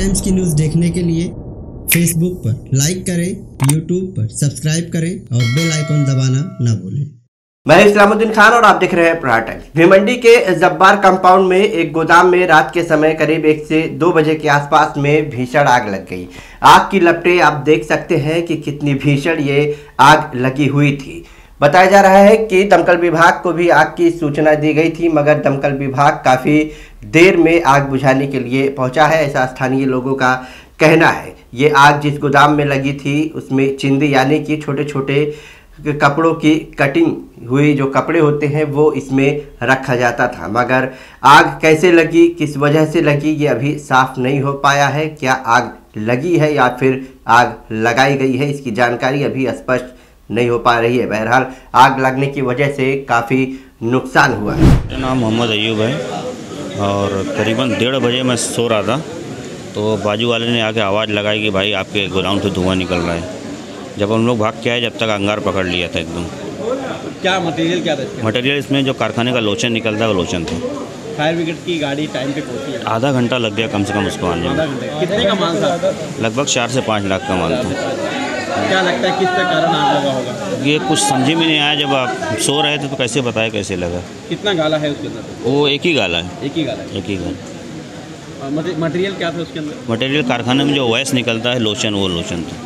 Times की news देखने के लिए फेसबुक पर लाइक करें यूट्यूब पर सब्सक्राइब करें और बेल आइकॉन दबाना ना भूलें। मैं इस्लामुद्दीन खान और आप देख रहे हैं प्रहार टाइम्स। भिवंडी के जब्बार कंपाउंड में एक गोदाम में रात के समय करीब एक से दो बजे के आसपास में भीषण आग लग गई। आग की लपटें आप देख सकते हैं कि कितनी भीषण ये आग लगी हुई थी। बताया जा रहा है कि दमकल विभाग को भी आग की सूचना दी गई थी, मगर दमकल विभाग काफ़ी देर में आग बुझाने के लिए पहुँचा है, ऐसा स्थानीय लोगों का कहना है। ये आग जिस गोदाम में लगी थी, उसमें चिंदी यानी कि छोटे छोटे कपड़ों की कटिंग हुई, जो कपड़े होते हैं, वो इसमें रखा जाता था। मगर आग कैसे लगी, किस वजह से लगी, ये अभी साफ़ नहीं हो पाया है। क्या आग लगी है या फिर आग लगाई गई है, इसकी जानकारी अभी स्पष्ट नहीं हो पा रही है। बहरहाल आग लगने की वजह से काफ़ी नुकसान हुआ है। मेरा नाम मोहम्मद अयूब है और करीबन डेढ़ बजे मैं सो रहा था। तो बाजू वाले ने आके आवाज़ लगाई कि भाई आपके गोदाम से धुआँ निकल रहा है। जब हम लोग भाग के आए जब तक अंगार पकड़ लिया था एकदम। क्या मटेरियल क्या था मटेरियल इसमें जो कारखाने का लोचन निकलता है वो लोचन था। फायर ब्रिगेड की गाड़ी टाइम पे पहुँची है। आधा घंटा लग गया कम से कम उसको आने में। कितने का माल था? लगभग चार से पाँच लाख का माल था। क्या लगता है किस पे कारण आग लगा होगा? ये कुछ समझे में नहीं आया जब आप सो रहे थे तो कैसे बताया कैसे लगा? कितना गाला है उसके अंदर? वो एक ही गाला है। एक ही गाला है। एक ही गाला। मटेरियल क्या था उसके अंदर? मटेरियल कारखाने में जो वैस निकलता है लोशन वो लोशन था।